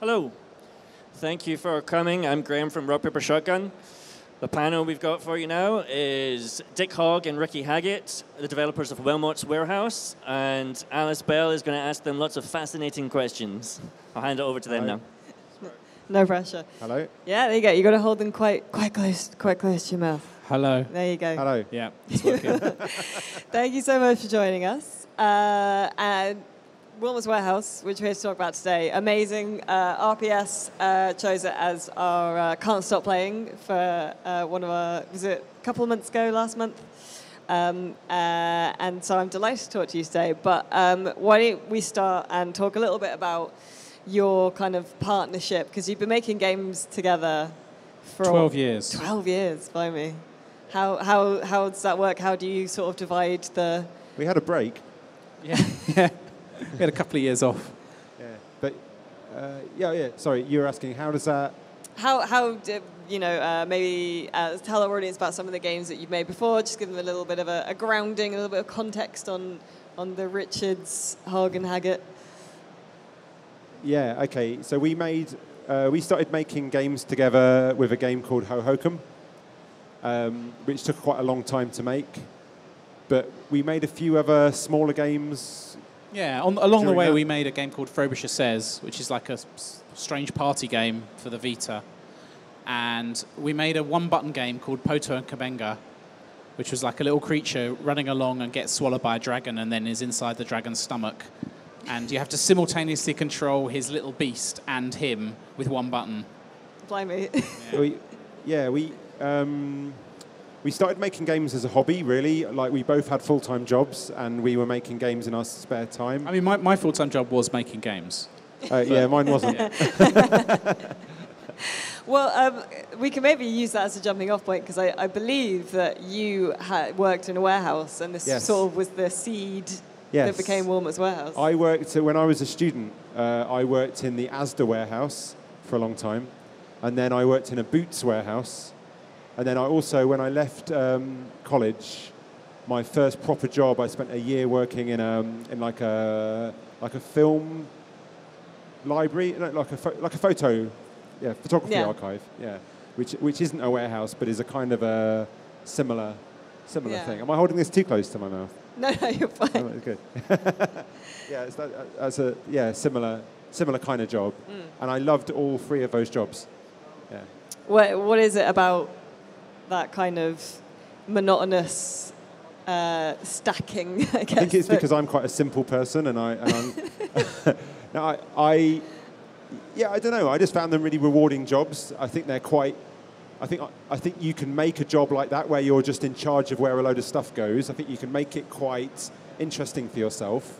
Hello. Thank you for coming. I'm Graham from Rock Paper Shotgun. The panel we've got for you now is Dick Hogg and Ricky Haggett, the developers of Wilmot's Warehouse, and Alice Bell is going to ask them lots of fascinating questions. I'll hand it over to them Hello. now. No pressure. Hello. Yeah, there you go. You got to hold them quite, quite close, quite close to your mouth. Hello. There you go. Hello. Yeah, it's working. Thank you so much for joining us. Uh, and Wilmot's Warehouse, which we're here to talk about today, amazing. Uh, RPS uh, chose it as our uh, Can't Stop Playing for uh, one of our, was it a couple of months ago, last month? Um, uh, and so I'm delighted to talk to you today. But um, why don't we start and talk a little bit about your kind of partnership? Because you've been making games together for 12 years. 12 years, by me. How, how, how does that work? How do you sort of divide the. We had a break. Yeah. yeah. We had a couple of years off. Yeah. But uh, yeah, yeah. Sorry, you were asking how does that? How, how do, you know, uh, maybe uh, tell our audience about some of the games that you've made before, just give them a little bit of a, a grounding, a little bit of context on, on the Richards, Hogg, and Haggett. Yeah. Okay. So we made. Uh, we started making games together with a game called Hohokum, um, which took quite a long time to make. But we made a few other smaller games. Yeah, on, along the way, that- we made a game called Frobisher Says, which is like a s- strange party game for the Vita. And we made a one button game called Poto and Cabenga, which was like a little creature running along and gets swallowed by a dragon and then is inside the dragon's stomach. And you have to simultaneously control his little beast and him with one button. Blimey. We, yeah. We. Um, we started making games as a hobby, really. Like we both had full-time jobs, and we were making games in our spare time. I mean, my, my full time job was making games. Uh, yeah, mine wasn't. well, um, we can maybe use that as a jumping off point because I, I believe that you had worked in a warehouse and this Yes. sort of was the seed Yes. that became Wilmot's Warehouse. I worked when I was a student. Uh, I worked in the Asda warehouse for a long time, and then I worked in a Boots warehouse, and then I also, when I left um, college, my first proper job, I spent a year working in um, in like a like a film library, no, like a like a photo, yeah, photography Yeah. archive, yeah, which which isn't a warehouse, but is a kind of a similar similar Yeah. thing. Am I holding this too close to my mouth? no, no, you're fine. Oh, it's good. yeah, it's that, that's a yeah similar similar kind of job, Mm. and I loved all three of those jobs. Yeah. What, what is it about that kind of monotonous uh, stacking? I, guess, I think it's because I'm quite a simple person, and I and I'm no, I, I yeah I don't know. I just found them really rewarding jobs. I think they're quite. I think I think you can make a job like that where you're just in charge of where a load of stuff goes. I think you can make it quite interesting for yourself,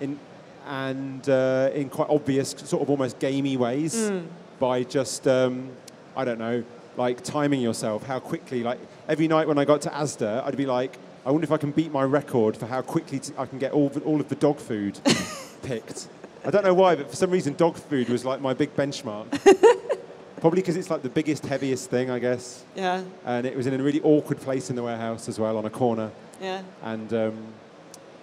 in and uh, in quite obvious, sort of almost gamey ways, Mm. by just um, I don't know, like timing yourself, how quickly. Like every night when I got to Asda, I'd be like, I wonder if I can beat my record for how quickly t- I can get all the, all of the dog food picked. I don't know why, but for some reason, dog food was like my big benchmark. Probably because it's like the biggest, heaviest thing, I guess. Yeah, And it was in a really awkward place in the warehouse as well, on a corner. yeah. And um,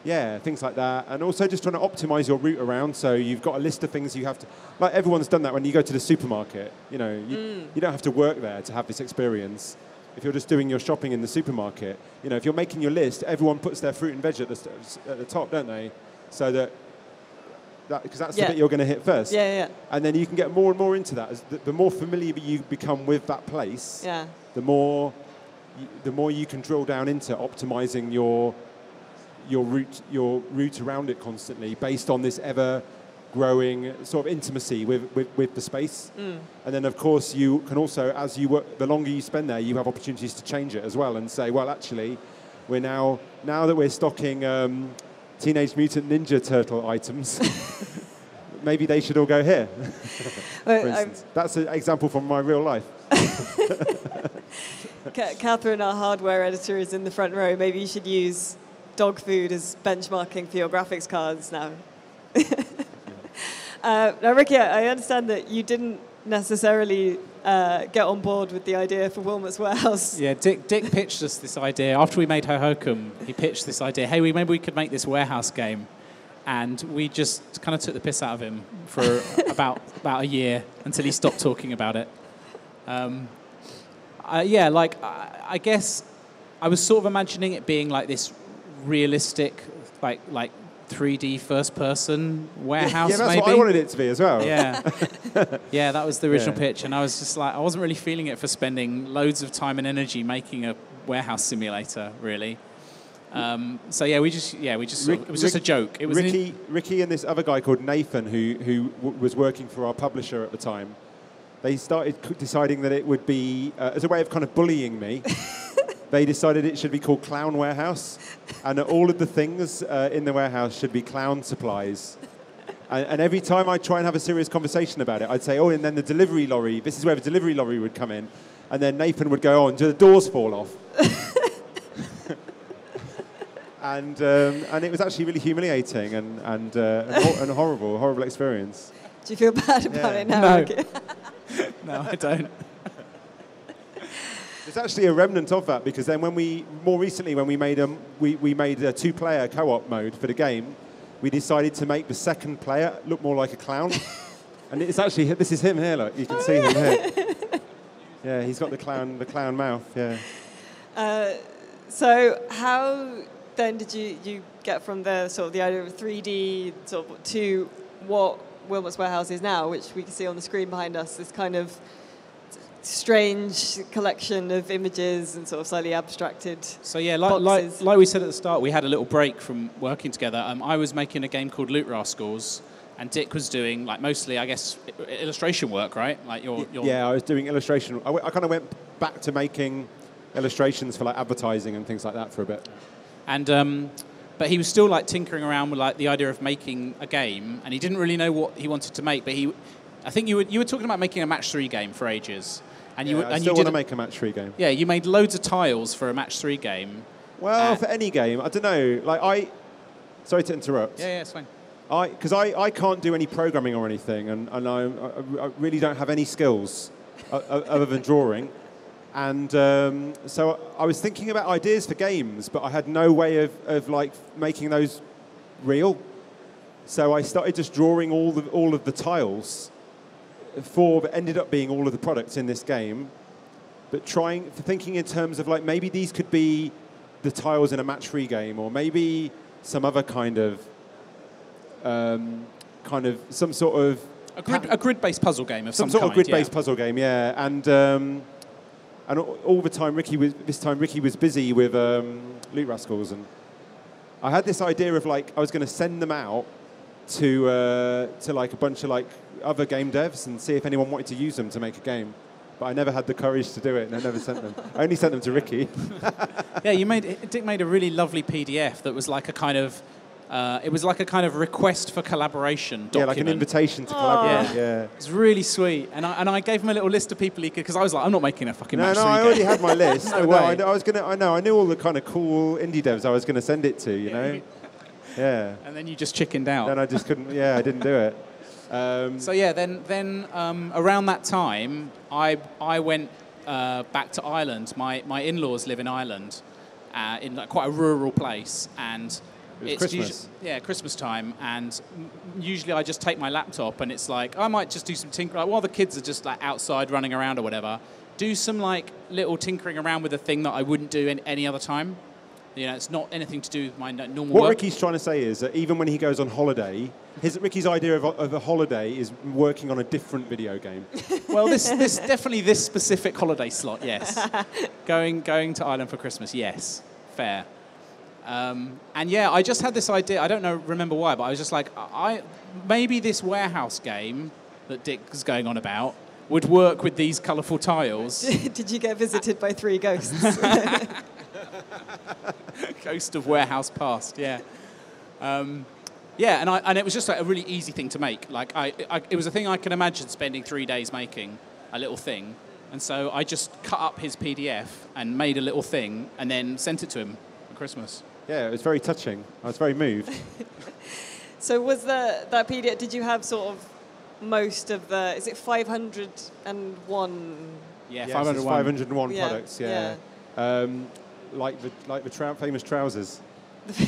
yeah, things like that. And also just trying to optimize your route around. So you've got a list of things you have to, like everyone's done that when you go to the supermarket. You know, you, Mm. you don't have to work there to have this experience. If you're just doing your shopping in the supermarket, you know, if you're making your list, everyone puts their fruit and veg at the, at the top, don't they? So that, because that's Yeah. the bit you're going to hit first. Yeah, yeah, And then you can get more and more into that. As the, the more familiar you become with that place, yeah. the more the more you can drill down into optimizing your your route your route around it constantly based on this ever growing sort of intimacy with, with, with the space Mm. and then of course you can also as you work the longer you spend there you have opportunities to change it as well and say well actually we're now now that we're stocking um, teenage mutant ninja turtle items maybe they should all go here for instance that's an example from my real life Catherine, our hardware editor, is in the front row. Maybe you should use dog food as benchmarking for your graphics cards now. uh, now, Ricky, I understand that you didn't necessarily uh, get on board with the idea for Wilmot's Warehouse. Yeah, Dick, Dick pitched us this idea. After we made Hohokum, he pitched this idea hey, we, maybe we could make this warehouse game. and we just kind of took the piss out of him for about about a year until he stopped talking about it. Um, uh, yeah, like I, I guess I was sort of imagining it being like this realistic, like like 3D first person warehouse. yeah, that's maybe. what I wanted it to be as well. Yeah, yeah, that was the original Yeah. pitch, and I was just like, I wasn't really feeling it for spending loads of time and energy making a warehouse simulator, really. Um, so yeah, we just yeah we just Rick- it was just a joke. It was an in- Ricky, Ricky and this other guy called Nathan, who, who w- was working for our publisher at the time, they started c- deciding that it would be, uh, as a way of kind of bullying me, they decided it should be called Clown Warehouse, and that all of the things uh, in the warehouse should be clown supplies. And, and every time I try and have a serious conversation about it, I'd say, oh, and then the delivery lorry, this is where the delivery lorry would come in. And then Nathan would go, oh, do the doors fall off? and um, and it was actually really humiliating and and, uh, and, hor- and a horrible, horrible experience. Do you feel bad about Yeah. it now? No. No, I don't. There's actually a remnant of that because then when we more recently when we made um, we, we made a two-player co-op mode for the game, we decided to make the second player look more like a clown, and it's actually this is him here. Look, you can see him here. Yeah, he's got the clown the clown mouth. Yeah. Uh, so how then did you, you get from the sort of the idea of 3D sort of to what Wilmot's Warehouse is now, which we can see on the screen behind us, this kind of strange collection of images and sort of slightly abstracted. So yeah, like, like, Boxes. like we said at the start, we had a little break from working together. Um, I was making a game called Loot Rascals, and Dick was doing like mostly, I guess, illustration work, right? Like your, your Yeah, I was doing illustration. I, kind of went back to making illustrations for like advertising and things like that for a bit. And um, but he was still like tinkering around with like the idea of making a game, and he didn't really know what he wanted to make. But he, I think you were you were talking about making a match three game for ages, and you Yeah, I and still you want did to make a match three game. yeah you made loads of tiles for a match three game. Well, for any game, I don't know. Like I, sorry to interrupt. Yeah, yeah, it's fine. I because I, I can't do any programming or anything, and, and I, I, I really don't have any skills other than drawing. And um, so I was thinking about ideas for games, but I had no way of, of like making those real. So I started just drawing all the all of the tiles for ended up being all of the products in this game. But trying thinking in terms of like maybe these could be the tiles in a match-three game, or maybe some other kind of um, kind of some sort of A grid, a grid-based puzzle game of some, some sort kind, of grid-based yeah. puzzle game, yeah. And um, and all, all the time, Ricky was this time Ricky was busy with um, Loot Rascals, and I had this idea of like I was going to send them out to uh, to like a bunch of like other game devs and see if anyone wanted to use them to make a game. But I never had the courage to do it, and I never sent them. I only sent them to Ricky. Yeah, you made Dick made a really lovely PDF that was like a kind of uh, it was like a kind of request for collaboration document. yeah, like an invitation to Aw. collaborate. Yeah. Yeah. It was really sweet, and I, and I gave him a little list of people he could because I was like, I'm not making a fucking No, match no, three I game. already had my list. No no, way. I, I was gonna. I know. I knew all the kind of cool indie devs I was gonna send it to. You know. Yeah. and then you just chickened out. Then I just couldn't. Yeah, I didn't do it. Um, So yeah, then then um, around that time, I I went uh, back to Ireland. My my in-laws live in Ireland, uh, in like quite a rural place, and It it's Christmas. usu- yeah, Christmas time, and usually I just take my laptop, and it's like I might just do some tinkering. Like while the kids are just like outside running around or whatever, do some like little tinkering around with a thing that I wouldn't do in any other time. You know, it's not anything to do with my normal what work. Ricky's trying to say is that even when he goes on holiday, his Ricky's idea of a, of a holiday is working on a different video game. Well, this, this definitely this specific holiday slot, yes. going going to Ireland for Christmas, yes, fair. Um, and yeah, I just had this idea. I don't know, remember why, but I was just like, I maybe this warehouse game that Dick was going on about would work with these colourful tiles. did you get visited by three ghosts? Ghost of Warehouse Past, yeah. Um, yeah, and, I, and it was just like a really easy thing to make. Like, I, I, it was a thing I can imagine spending three days making, a little thing. And so I just cut up his PDF and made a little thing and then sent it to him for Christmas. Yeah, it was very touching. I was very moved. so was the that PDF? Did you have sort of most of the? Is it 501? Yeah, Yes, 501. 501 Yeah, products. Yeah. Um, like the like the trou- famous trousers.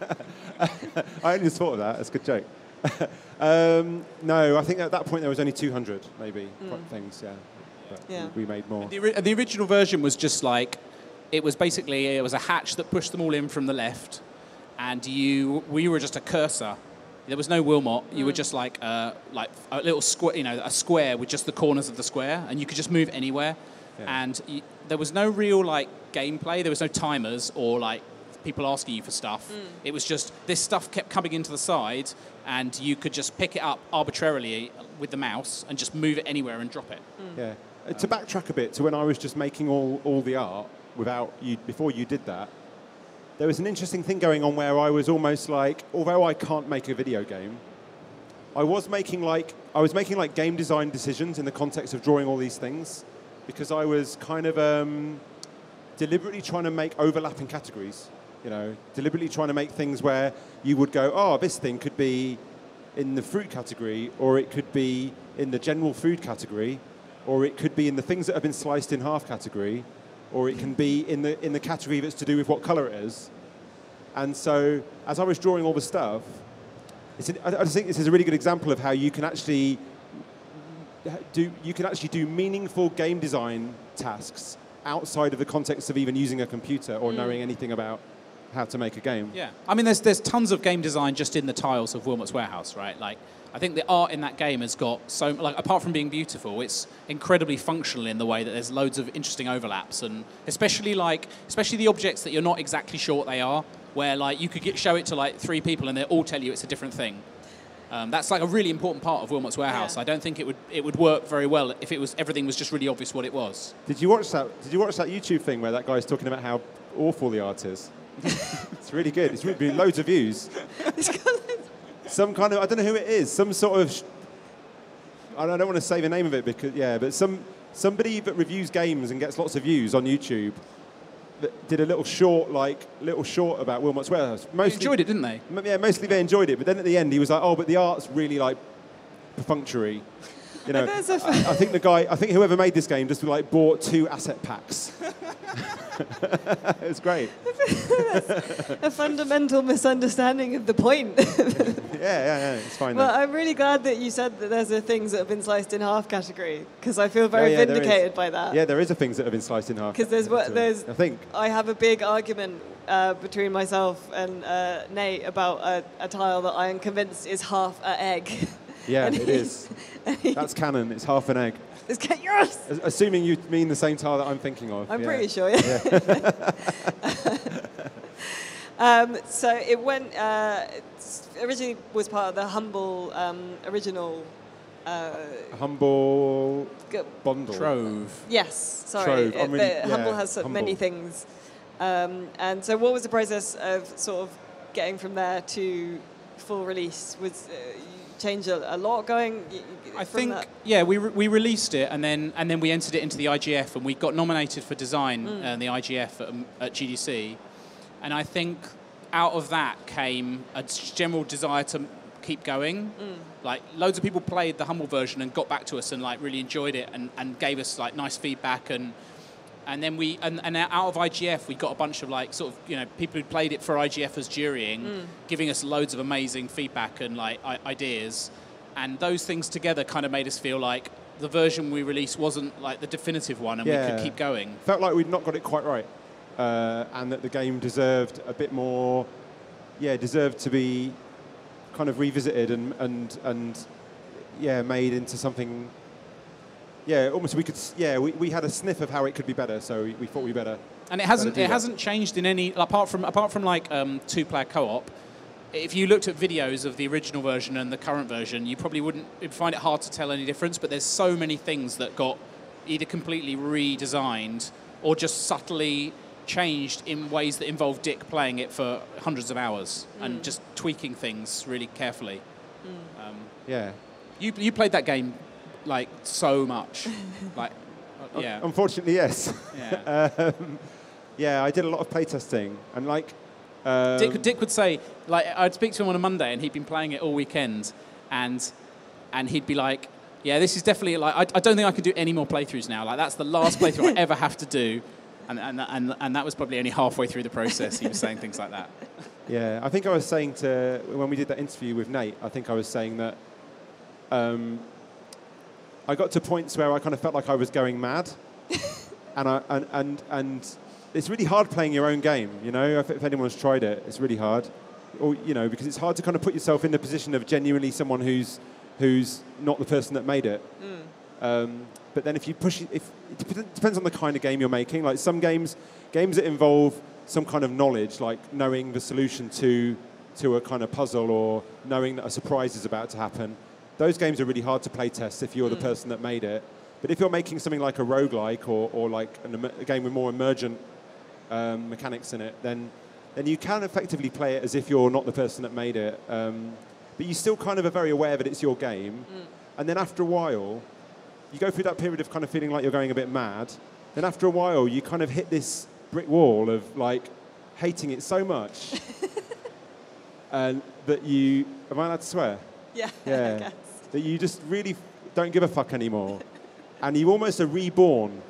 I only just thought of that. That's a good joke. um, no, I think at that point there was only 200 maybe things. Yeah. But Yeah. We, we made more. The, the original version was just like, it was basically it was a hatch that pushed them all in from the left, and you we were just a cursor. There was no Wilmot. You were just like uh, like a little square, you know, a square with just the corners of the square, and you could just move anywhere. Yeah. And you, there was no real like gameplay. There was no timers or like people asking you for stuff. It was just this stuff kept coming into the side, and you could just pick it up arbitrarily with the mouse and just move it anywhere and drop it. Yeah. Uh, to backtrack a bit to when I was just making all, all the art without you, before you did that, there was an interesting thing going on where I was almost like, although I can't make a video game, I was making like, I was making like game design decisions in the context of drawing all these things because I was kind of um, deliberately trying to make overlapping categories, you know, deliberately trying to make things where you would go, oh, this thing could be in the fruit category, or it could be in the general food category, or it could be in the things that have been sliced in half category, or it can be in the in the category that's to do with what color it is. And so, as I was drawing all the stuff, an, I I just think this is a really good example of how you can actually do you can actually do meaningful game design tasks outside of the context of even using a computer or hmm. knowing anything about how to make a game. Yeah, I mean, there's there's tons of game design just in the tiles of Wilmot's Warehouse, right? Like, I think the art in that game has got so like apart from being beautiful, it's incredibly functional in the way that there's loads of interesting overlaps, and especially like especially the objects that you're not exactly sure what they are, where like you could get, show it to like three people and they all tell you it's a different thing. Um, that's like a really important part of Wilmot's Warehouse. Yeah. I don't think it would it would work very well if it was everything was just really obvious what it was. Did you watch that? Did you watch that YouTube thing where that guy's talking about how awful the art is? it's really good. It's really been loads of views. some kind of I don't know who it is. Some sort of I don't, I don't want to say the name of it because yeah, but some somebody that reviews games and gets lots of views on YouTube that did a little short like little short about Wilmot's Warehouse. They Mostly enjoyed it, didn't they? Yeah, mostly they enjoyed it, but then at the end he was like, "Oh, but the art's really like perfunctory." You know, I, I think the guy, I think whoever made this game just like bought two asset packs. it was great. a fundamental misunderstanding of the point. Yeah, yeah, yeah. It's fine. well, though. I'm really glad that you said that there's a things that have been sliced in half category because I feel very yeah, vindicated by that. yeah, there is a things that have been sliced in half. Because there's what there's. I think. I have a big argument uh, between myself and uh, Nate about a, a tile that I am convinced is half an egg. Yeah, And it he- is. That's canon. It's half an egg. It's ca- yes. Assuming you mean the same tile that I'm thinking of. I'm yeah. pretty sure. Yeah. um, so it went. Uh, it's originally was part of the humble um, original. Uh, humble g- bundle. Trove. yes, sorry. Trove. Uh, I'm really- the humble has so many things. Um, and so, what was the process of sort of getting from there to full release? Was uh, you change a, a lot going? I think that? yeah, we, re- we released it and then and then we entered it into the IGF and we got nominated for design Mm. uh, in the IGF at, at GDC, and I think out of that came a general desire to keep going. Mm. Like loads of people played the humble version and got back to us and like really enjoyed it and, and gave us like nice feedback and and then we and, and out of IGF we got a bunch of like sort of you know people who played it for IGF as jurying, Mm. giving us loads of amazing feedback and like I- ideas, and those things together kind of made us feel like the version we released wasn't like the definitive one and we could keep going. Felt like we'd not got it quite right, uh, and that the game deserved a bit more. Yeah, deserved to be kind of revisited and and and yeah, made into something. Yeah, almost we could. Yeah, we, we had a sniff of how it could be better, so we, we thought we better. And it hasn't it that. hasn't changed in any apart from apart from like um, two player co op. If you looked at videos of the original version and the current version, you probably wouldn't find it hard to tell any difference. But there's so many things that got either completely redesigned or just subtly changed in ways that involve Dick playing it for hundreds of hours and just tweaking things really carefully. Um, Yeah. you you played that game like so much, like uh, yeah, Unfortunately, yes. yeah. um, yeah, I did a lot of playtesting, and like. Um, Dick, Dick would say, like, I'd speak to him on a Monday, and he'd been playing it all weekend, and and he'd be like, "Yeah, this is definitely like, I, I don't think I can do any more playthroughs now. Like, that's the last playthrough I ever have to do." And, and, and, and that was probably only halfway through the process. He was saying things like that. Yeah, I think I was saying to when we did that interview with Nate. I think I was saying that um, I got to points where I kind of felt like I was going mad, and I and, and and it's really hard playing your own game. You know, if, if anyone's tried it, it's really hard. Or you know, because it's hard to kind of put yourself in the position of genuinely someone who's who's not the person that made it. Um, but then if you push, it- if it dep- depends on the kind of game you're making. Like some games, games that involve some kind of knowledge, like knowing the solution to to a kind of puzzle or knowing that a surprise is about to happen. Those games are really hard to play test if you're the person that made it. But if you're making something like a roguelike or, or like an, a game with more emergent um, mechanics in it, then then you can effectively play it as if you're not the person that made it. Um, but you still kind of are very aware that it's your game. And then after a while, you go through that period of kind of feeling like you're going a bit mad. Then after a while, you kind of hit this brick wall of like hating it so much, and that you am I allowed to swear? Yeah. Yeah. guess. That you just really don't give a fuck anymore, and you almost are reborn.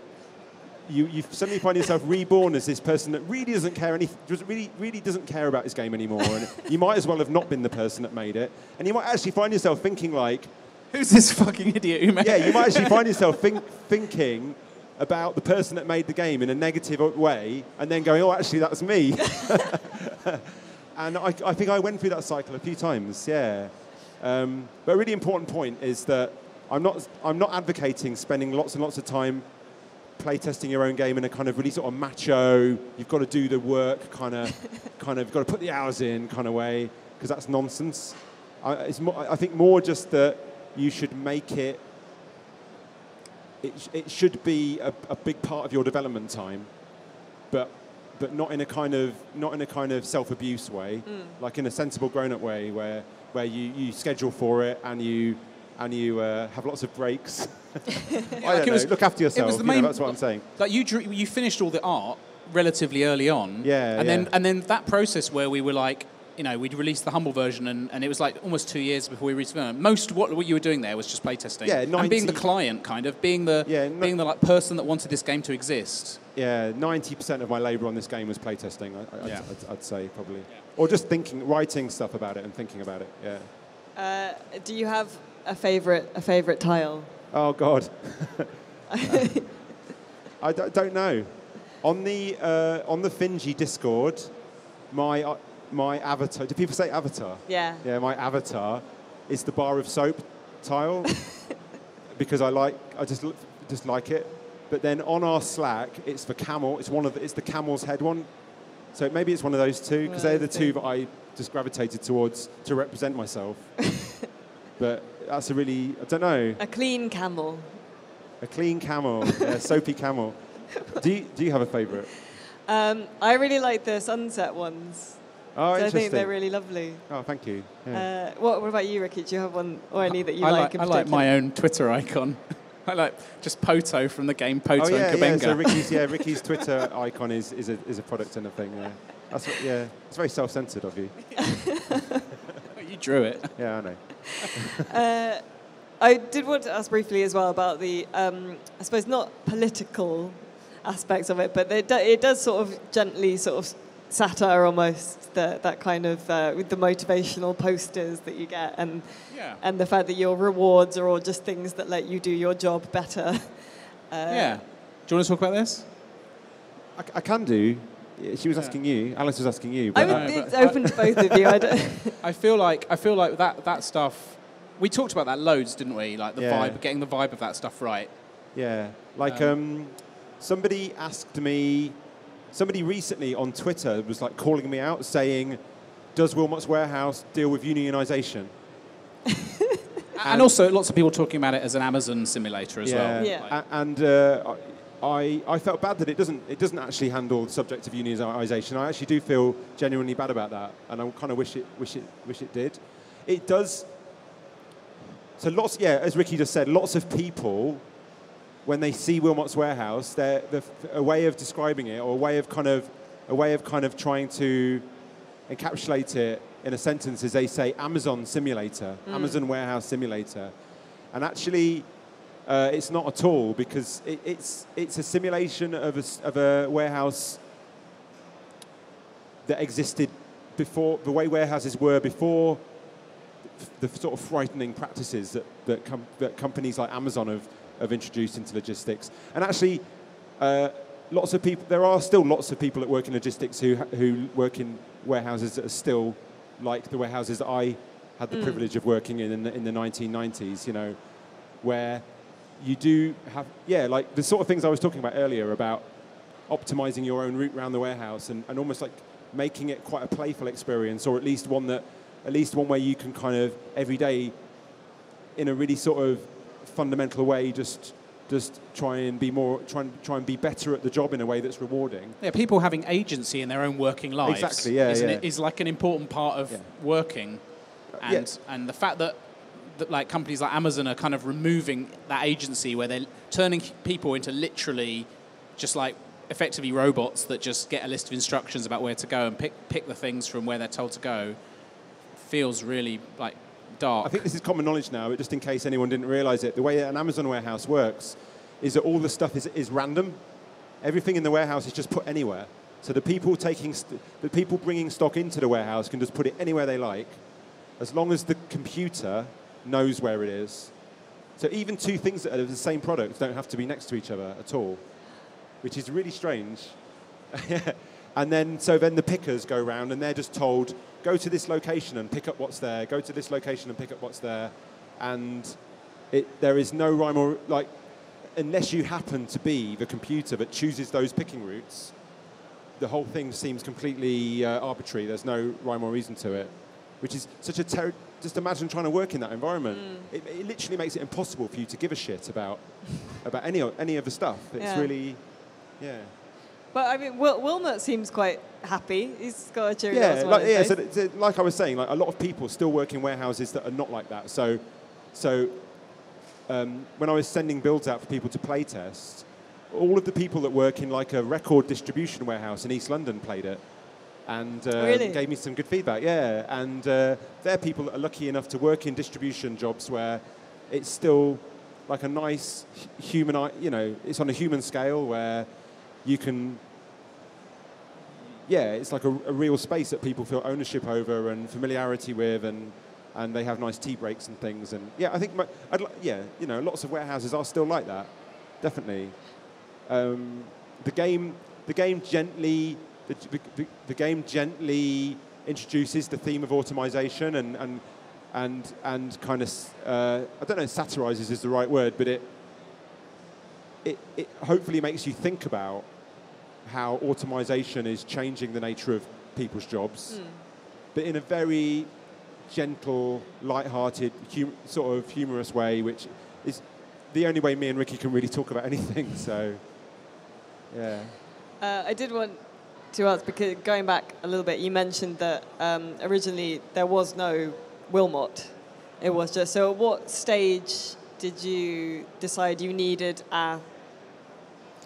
You, you suddenly find yourself reborn as this person that really doesn't care any, really, really doesn't care about this game anymore. And you might as well have not been the person that made it. And you might actually find yourself thinking like, Who's this fucking idiot who made yeah, you might actually find yourself think, thinking about the person that made the game in a negative way, and then going, oh, actually, that's me. and I, I think I went through that cycle a few times, yeah. Um, but a really important point is that I'm not, I'm not advocating spending lots and lots of time playtesting your own game in a kind of really sort of macho, you've got to do the work kind of, kind of, got to put the hours in kind of way, because that's nonsense. I, it's more, I think more just that you should make it it, it should be a, a big part of your development time, but but not in a kind of not in a kind of self-abuse way, like in a sensible grown-up way where where you, you schedule for it and you and you uh, have lots of breaks. I like don't it know. was- Look after it was yourself. you know, that's what I'm saying. Like you, drew, you finished all the art relatively early on. Yeah, And yeah. then and then that process where we were like, you know, we'd released the humble version, and, and it was like almost two years before we released it. Most what, what you were doing there was just playtesting. Yeah, and being the client, kind of being the Yeah, no- being the like person that wanted this game to exist. Yeah, 90% of my labour on this game was playtesting. I, I, Yeah. I'd, I'd say probably, or just thinking, writing stuff about it and thinking about it. Yeah. Uh, do you have a favorite a favorite tile? Oh God. I don't, don't know. On the uh, on the Finji Discord, my uh, my avatar. Do people say avatar? Yeah. Yeah, my avatar is the bar of soap tile because I like I just just like it. But then on our Slack, it's the camel. It's one of the, it's the camel's head one. So maybe it's one of those two because they're the two two. that I just gravitated towards to represent myself. but that's a really I don't know A clean camel. a clean camel, a soapy camel. Do you, do you have a favourite? Um, I really like the sunset ones. Oh, So I think they're really lovely. oh, thank you. Yeah. Uh, what, what about you, Ricky? Do you have one or any that you I like, like, I like my own Twitter icon. I like just Poto from the game Poto oh yeah, and yeah. So Ricky's yeah, Ricky's Twitter icon is, is a is a product and a thing. Yeah, that's what, yeah. It's very self-centered of you. you drew it. Yeah, I know. Uh, I did want to ask briefly as well about the, um, I suppose, not political aspects of it, but it, do, it does sort of gently sort of satire almost the, that kind of uh, with the motivational posters that you get and Yeah. and the fact that your rewards are all just things that let you do your job better. Uh, yeah. Do you want to talk about this? I, I can do. She was Yeah. asking you. Alice was asking you. I But, would, uh, No, it's but- open to both of you. I don't, I feel like I feel like that that stuff. We talked about that loads, didn't we? Like the Yeah. vibe, getting the vibe of that stuff right. yeah, like Um, um, somebody asked me. Somebody recently on Twitter was like calling me out, saying, "Does Wilmot's Warehouse deal with unionisation?" And also, lots of people talking about it as an Amazon simulator as well. Yeah. Like- and uh, I, I felt bad that it doesn't, it doesn't actually handle the subject of unionisation. I actually do feel genuinely bad about that, and I kind of wish it, wish it, wish it did. It does. So lots, yeah, as Ricky just said, lots of people, when they see Wilmot's Warehouse, they're, the a way of describing it, or a way of kind of, a way of kind of trying to encapsulate it in a sentence is they say Amazon simulator, Amazon warehouse simulator. And actually, uh, it's not at all because it, it's it's a simulation of a, of a warehouse that existed before the way warehouses were before the sort of frightening practices that that, com- that companies like Amazon have, have introduced into logistics. And actually, uh, lots of people. There are still lots of people that work in logistics who who work in warehouses that are still like the warehouses that I had the privilege of working in in the, in the 1990s. You know, where you do have yeah, like the sort of things I was talking about earlier about optimizing your own route around the warehouse and, and almost like making it quite a playful experience or at least one that at least one where you can kind of every day in a really sort of fundamental way just just try and be more try and try and be better at the job in a way that's rewarding Yeah, people having agency in their own working lives. Exactly, yeah, yeah. It, is like an important part of Yeah. working, uh, yeah. and and the fact that that like companies like Amazon are kind of removing that agency where they're turning people into literally just like effectively robots that just get a list of instructions about where to go and pick pick the things from where they're told to go feels really like dark. I think this is common knowledge now, but just in case anyone didn't realize it, the way an Amazon warehouse works is that all the stuff is, is random. Everything in the warehouse is just put anywhere. So the people taking, the people bringing stock into the warehouse can just put it anywhere they like, as long as the computer knows where it is. So even two things that are the same product don't have to be next to each other at all, which is really strange. and then, so then the pickers go around and they're just told, go to this location and pick up what's there, go to this location and pick up what's there. And it, there is no rhyme or, like, unless you happen to be the computer that chooses those picking routes, the whole thing seems completely uh, arbitrary. There's no rhyme or reason to it, which is such a ter- just imagine trying to work in that environment. It, it literally makes it impossible for you to give a shit about about any any of the stuff. It's Yeah. really, yeah, But I mean, Wil- Wilmot seems quite happy. He's got a cheery yeah, like, yeah. So, th- so like I was saying, like a lot of people still work in warehouses that are not like that. So, so um, when I was sending builds out for people to play test, all of the people that work in like a record distribution warehouse in East London played it. And uh, Really? gave me some good feedback, yeah. And uh, they're people that are lucky enough to work in distribution jobs where it's still like a nice human, you know, it's on a human scale where you can yeah, it's like a, a real space that people feel ownership over and familiarity with, and and they have nice tea breaks and things. And yeah, I think my, yeah, you know, lots of warehouses are still like that, definitely. Um, the game, the game gently, the, the, the, the game gently introduces the theme of automation and and and and kind of uh, I don't know, satirizes is the right word, but it it, it hopefully makes you think about how automation is changing the nature of people's jobs, but in a very gentle, light-hearted, hum- sort of humorous way, which is the only way me and Ricky can really talk about anything. So, yeah. Uh, I did want to ask because going back a little bit, you mentioned that um, originally there was no Wilmot. It was just so. At what stage did you decide you needed a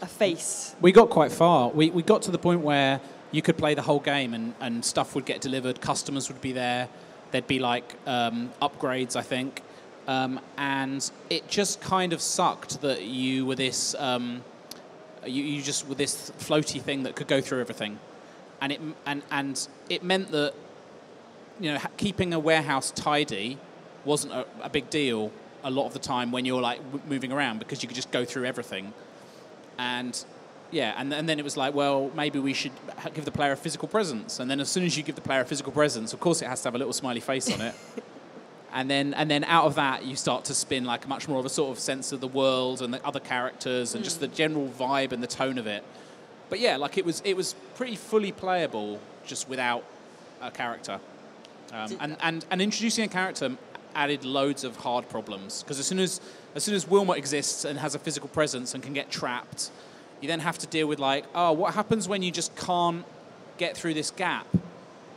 a face? We got quite far. We, we got to the point where you could play the whole game and, and stuff would get delivered, customers would be there, there'd be like um, upgrades, I think. Um, and it just kind of sucked that you were this, um, you, you just were this floaty thing that could go through everything. And it, and, and it meant that you know, keeping a warehouse tidy wasn't a, a big deal a lot of the time when you're like moving around because you could just go through everything. And yeah, and, and then it was like, well, maybe we should give the player a physical presence. And then as soon as you give the player a physical presence, of course it has to have a little smiley face on it. and then and then out of that, you start to spin like much more of a sort of sense of the world and the other characters and just the general vibe and the tone of it. But yeah, like it was it was pretty fully playable just without a character. Um, and, and, and introducing a character added loads of hard problems because as soon as as soon as Wilmot exists and has a physical presence and can get trapped, you then have to deal with like, oh, what happens when you just can't get through this gap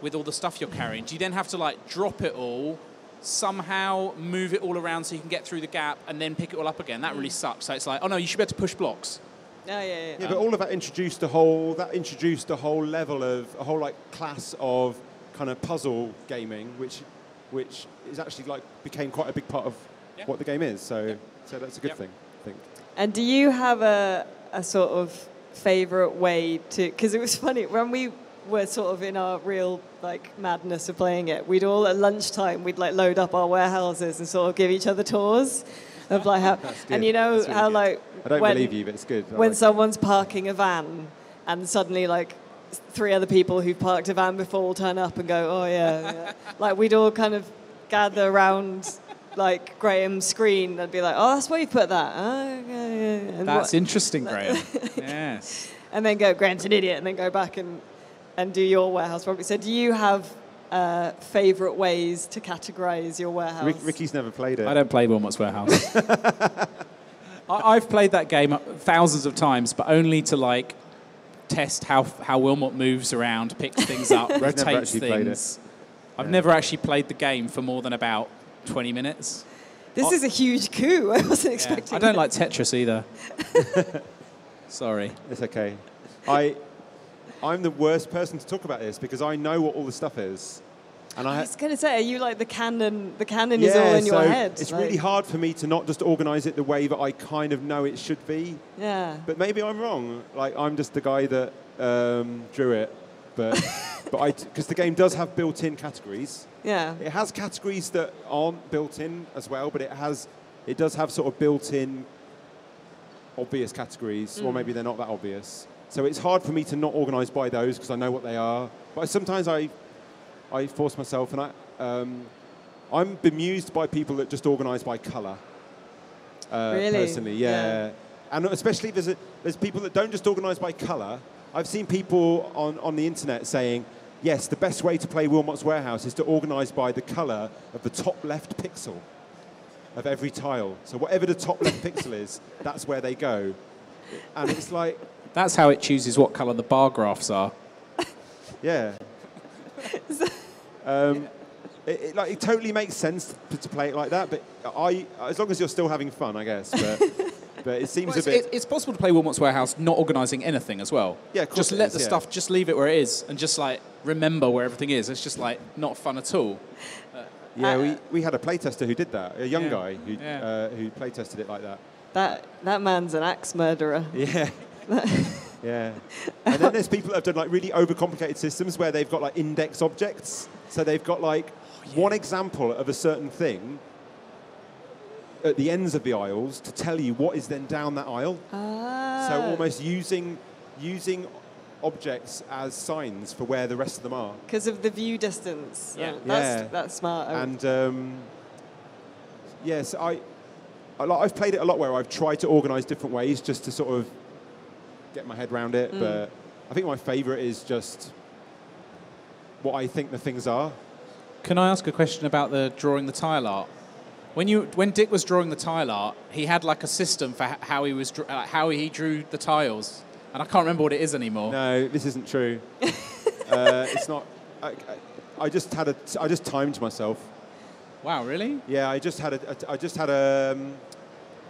with all the stuff you're carrying? Do you then have to like drop it all, somehow move it all around so you can get through the gap and then pick it all up again? That really mm. sucks. So it's like, oh no, you should be able to push blocks. Oh yeah, yeah. Yeah, but all of that introduced a whole that introduced a whole level of a whole like class of kind of puzzle gaming, which which is actually like became quite a big part of Yeah. what the game is. So so that's a good Yep. thing. I think. And do you have a, a sort of favorite way to? Because it was funny when we were sort of in our real like madness of playing it. We'd all at lunchtime we'd like load up our warehouses and sort of give each other tours of like how. That's and you know really how good. like I don't when, believe you, but it's good. I when like- someone's parking a van and suddenly like three other people who've parked a van before will turn up and go, oh yeah, yeah. like we'd all kind of gather around like Graham's screen and be like, oh, that's where you put that. Oh, yeah, yeah. And That's what- interesting, Graham. yes. and then go, Graham's an idiot, and then go back and, and do your warehouse properly. So do you have uh, favourite ways to categorise your warehouse? Rick, Ricky's never played it. I don't play Wilmot's Warehouse. I, I've played that game thousands of times, but only to like test how how Wilmot moves around, picks things up, rotates actually played it. things. I've Yeah. never actually played the game for more than about 20 minutes. This oh. is a huge coup. I wasn't Yeah. expecting I don't that. like Tetris either. Sorry. It's okay. I, I'm the worst person to talk about this because I know what all the stuff is, and I I. was going to say, are you like the canon? The canon is all in your so head. It's like- really hard for me to not just organise it the way that I kind of know it should be. Yeah. But maybe I'm wrong. Like I'm just the guy that um, drew it, but but I because the game does have built-in categories. Yeah. It has categories that aren't built in as well, but it has it does have sort of built-in obvious categories, or maybe they're not that obvious. So it's hard for me to not organise by those because I know what they are. But sometimes I I force myself, and I um, I'm bemused by people that just organise by colour. Uh, Really? Personally, yeah. And especially there's, a, there's people that don't just organise by colour. I've seen people on, on the internet saying, yes, the best way to play Wilmot's Warehouse is to organise by the colour of the top left pixel of every tile. So whatever the top left pixel is, that's where they go. And it's like, That's how it chooses what colour the bar graphs are. yeah. Um, it, it, like, it totally makes sense to, to play it like that, but I, as long as you're still having fun, I guess. But, but it seems Well, a bit. it- it's possible to play Wilmot's Warehouse not organising anything as well. Yeah, of course Just it let is, the yeah. stuff, just leave it where it is, and just like remember where everything is. It's just like not fun at all. Yeah, we, we had a playtester who did that, a young Yeah, guy who, yeah. uh, who playtested it like that. That that man's an axe murderer. Yeah. yeah. And then there's people that have done like really overcomplicated systems where they've got like index objects. So they've got like one example of a certain thing at the ends of the aisles to tell you what is then down that aisle. Ah. So almost using using objects as signs for where the rest of them are. because of the view distance. Yeah. Oh, that's Yeah. that's smart. Oh, And um, yes, I, I I've played it a lot where I've tried to organise different ways just to sort of get my head around it. Mm. But I think my favourite is just what I think the things are. Can I ask a question about the drawing the tile art? When you when Dick was drawing the tile art, he had like a system for how he was dr- uh, how he drew the tiles, and I can't remember what it is anymore. No, this isn't true. uh, it's not. I, I, I just had a. I just timed myself. Wow, really? Yeah, I just had a. a I just had a. Um,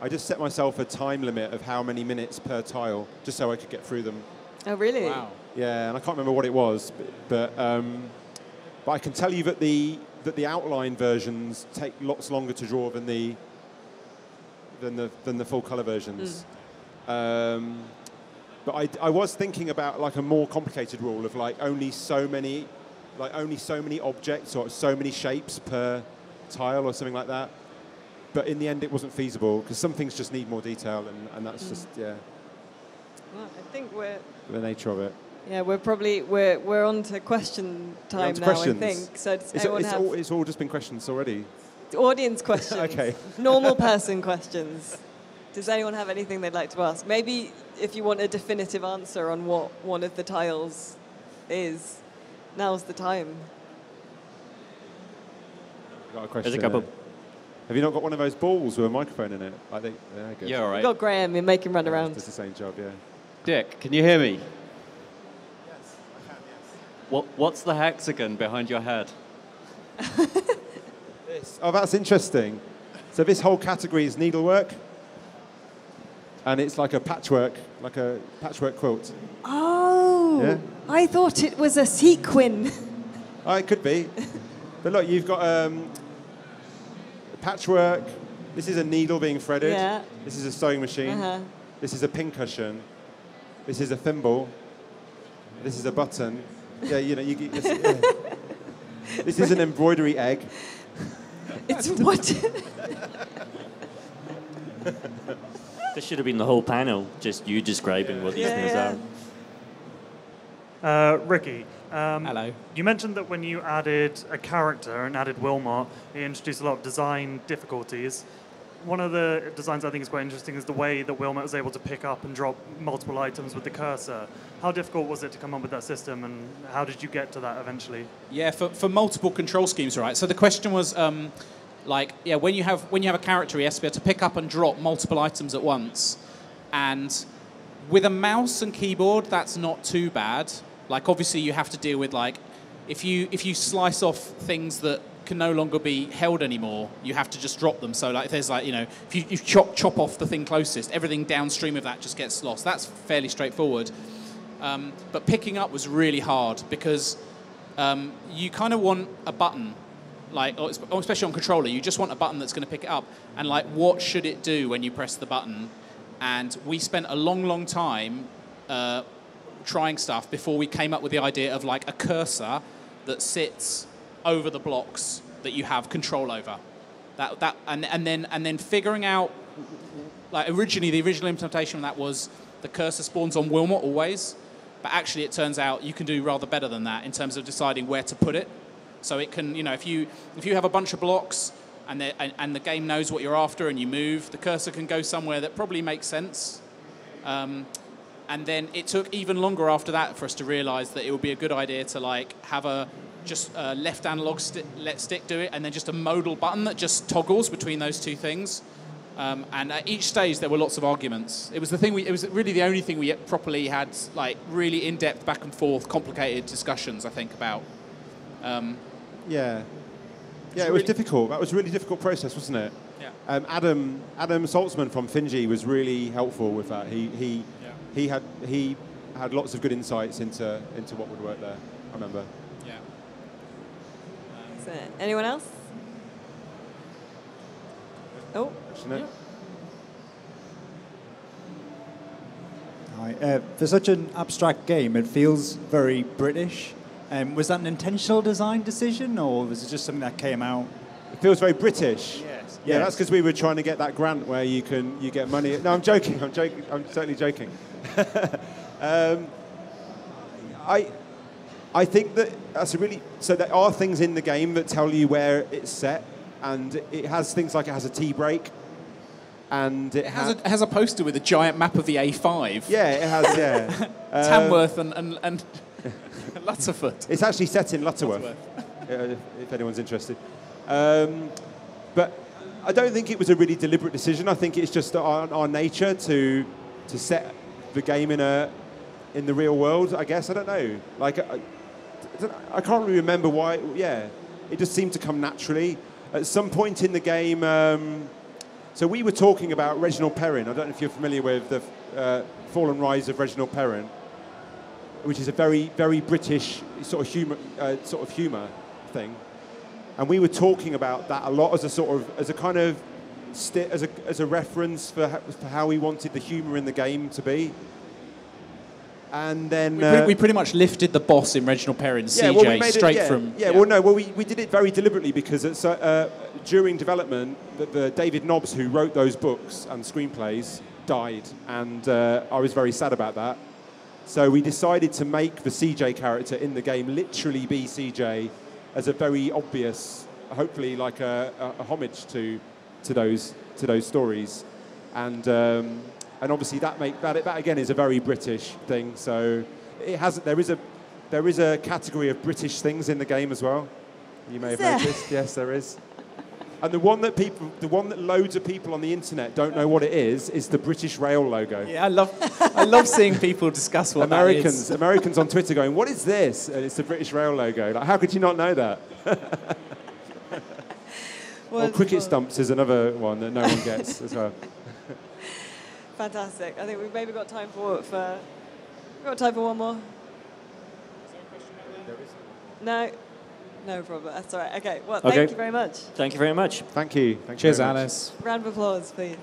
I just set myself a time limit of how many minutes per tile, just so I could get through them. oh, really? Wow. Yeah, and I can't remember what it was, but but, um, but I can tell you that the that the outline versions take lots longer to draw than the than the than the full color versions. Um, but I, I was thinking about like a more complicated rule of like only so many like only so many objects or so many shapes per tile or something like that. But in the end, it wasn't feasible because some things just need more detail, and, and that's mm. just yeah Well, I think we're the nature of it. yeah we're probably we're we're on to question time to now. questions. I think so. Does It's, anyone it's, have all, it's all just been questions already. audience questions? Okay. Normal person questions. Does anyone have anything they'd like to ask? Maybe if you want a definitive answer on what one of the tiles is, now's the time. Got a question. There's a couple. there. Have you not got one of those balls with a microphone in it? I think. Yeah, good. Yeah, all We've got Graham. You make him run Yeah, around. Does the same job, yeah. Dick, can you hear me? Yes, I can, yes. What, what's the hexagon behind your head? This. Oh, that's interesting. So this whole category is needlework, and it's like a patchwork, like a patchwork quilt. Oh, Yeah. I thought it was a sequin. Oh, it could be. but look, you've got um, patchwork, This is a needle being threaded. Yeah. This is a sewing machine. Uh-huh. This is a pincushion. This is a thimble. This is a button. Yeah, you know, you get. This, yeah. this is an embroidery egg. It's what? This should have been the whole panel, just you describing what these Yeah, things yeah. are. Uh, Ricky, um, Hello. you mentioned that when you added a character and added Wilmot, it introduced a lot of design difficulties. One of the designs I think is quite interesting is the way that Wilmot was able to pick up and drop multiple items with the cursor. How difficult was it to come up with that system, and how did you get to that eventually? Yeah, for, for multiple control schemes, right? So the question was, um, like, yeah, when you have when you have a character, he has to be able to pick up and drop multiple items at once, and with a mouse and keyboard, that's not too bad. Like, obviously, you have to deal with like, if you if you slice off things that can no longer be held anymore, you have to just drop them. So, like, there's like, you know, if you, you chop chop off the thing closest, everything downstream of that just gets lost. That's fairly straightforward. Um, but picking up was really hard because um, you kind of want a button, like or especially on controller, you just want a button that's going to pick it up. And like, what should it do when you press the button? And we spent a long, long time uh, trying stuff before we came up with the idea of like a cursor that sits over the blocks that you have control over. That, that and, and then and then figuring out like originally the original implementation of that was the cursor spawns on Wilmot always, but actually it turns out you can do rather better than that in terms of deciding where to put it. So it can, you know, if you if you have a bunch of blocks and the, and, and the game knows what you're after and you move, the cursor can go somewhere that probably makes sense. Um, and then it took even longer after that for us to realize that it would be a good idea to like have a just a left analog sti- let stick do it and then just a modal button that just toggles between those two things um, and at each stage there were lots of arguments it was the thing we it was really the only thing we properly had like really in-depth back and forth complicated discussions i think about um, Yeah. Yeah, it was really- difficult. That was a really difficult process, wasn't it? Yeah. Um, Adam Adam Saltsman from Finji was really helpful with that. He he. He had he had lots of good insights into into what would work there. I remember. yeah Excellent. Anyone else? Oh, Isn't? Hi. Uh, for such an abstract game, it feels very British. Um, was that an intentional design decision, or was it just something that came out? It feels very British. Yes. Yeah, Yes. that's because we were trying to get that grant where you can you get money. No, I'm joking. I'm joking. I'm certainly joking. um, I I think that that's a really so there are things in the game that tell you where it's set, and it has things like it has a tea break, and it, it has, ha- a, it has a poster with a giant map of the a5 yeah, it has yeah. Um, tamworth and, and, and lutterfoot It's actually set in Lutterworth, uh, if, if anyone's interested. Um, but I don't think it was a really deliberate decision. I think it's just our, our nature to to set the game in a in the real world. I guess I don't know. Like I, I can't really remember why. Yeah, it just seemed to come naturally. At some point in the game, um, so we were talking about Reginald Perrin. I don't know if you're familiar with the uh, Fall and Rise of Reginald Perrin which is a very, very British sort of humor, uh, sort of humor thing. And we were talking about that a lot as a sort of, as a kind of, as a, as a reference for, for how we wanted the humor in the game to be. And then we, uh, we pretty much lifted the boss in reginald perrin's yeah, cj well, we straight it, yeah, from yeah, Well, no, well, we, we did it very deliberately because it's, uh, uh, during development, the, the David Nobbs who wrote those books and screenplays died, and uh, I was very sad about that. So we decided to make the CJ character in the game literally be CJ, as a very obvious, hopefully like a, a homage to to those to those stories, and um, and obviously that make that that again is a very British thing. So it has there is a there is a category of British things in the game as well. You may Is have there? noticed. Yes, there is. And the one that people, the one that loads of people on the internet don't know what it is, is the British Rail logo. yeah i love i love seeing people discuss what Americans, that is. Americans on Twitter going, "What is this?" And it's the British Rail logo. Like, how could you not know that? Oh, or wonderful. cricket stumps is another one that no one gets as well. Fantastic. I think we've maybe got time for for we've got time for one more. No. No problem. That's all right. Okay. Well, Okay. thank you very much. Thank you very much. Thank you. Thank Cheers, very. Alice. Round of applause, please.